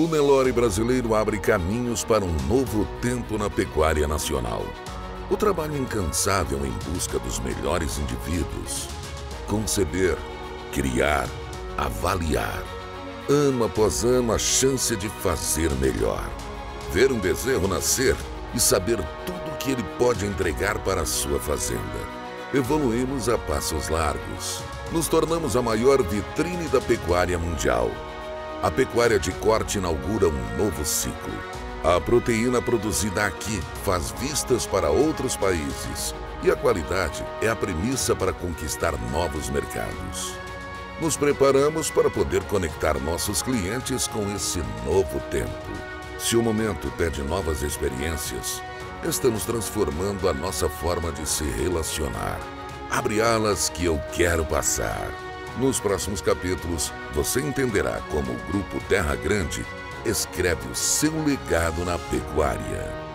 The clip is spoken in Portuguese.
O Nelore brasileiro abre caminhos para um novo tempo na pecuária nacional. O trabalho incansável em busca dos melhores indivíduos. Conceber, criar, avaliar. Ano após ano a chance de fazer melhor. Ver um bezerro nascer e saber tudo o que ele pode entregar para a sua fazenda. Evoluímos a passos largos. Nos tornamos a maior vitrine da pecuária mundial a pecuária de corte inaugura um novo ciclo. A proteína produzida aqui faz vistas para outros países e a qualidade é a premissa para conquistar novos mercados. Nos preparamos para poder conectar nossos clientes com esse novo tempo. Se o momento pede novas experiências, estamos transformando a nossa forma de se relacionar. Abre alas que eu quero passar. Nos próximos capítulos, você entenderá como o Grupo Terra Grande escreve o seu legado na pecuária.